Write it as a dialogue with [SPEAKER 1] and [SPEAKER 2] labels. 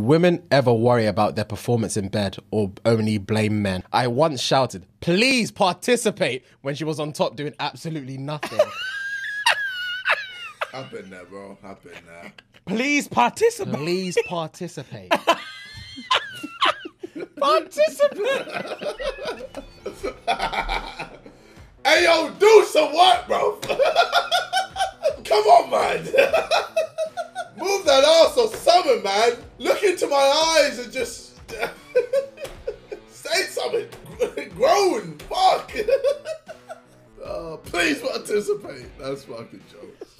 [SPEAKER 1] Women ever worry about their performance in bed or only blame men? I once shouted, please participate when she was on top doing absolutely nothing.
[SPEAKER 2] I've been there, bro. I've been there.
[SPEAKER 1] please participate. Please participate. Participate.
[SPEAKER 2] hey, yo, do some work, bro. Come on, man. Move that ass or man. Look into my eyes and just say something. Grown. Fuck. Oh, please participate. That's fucking jokes.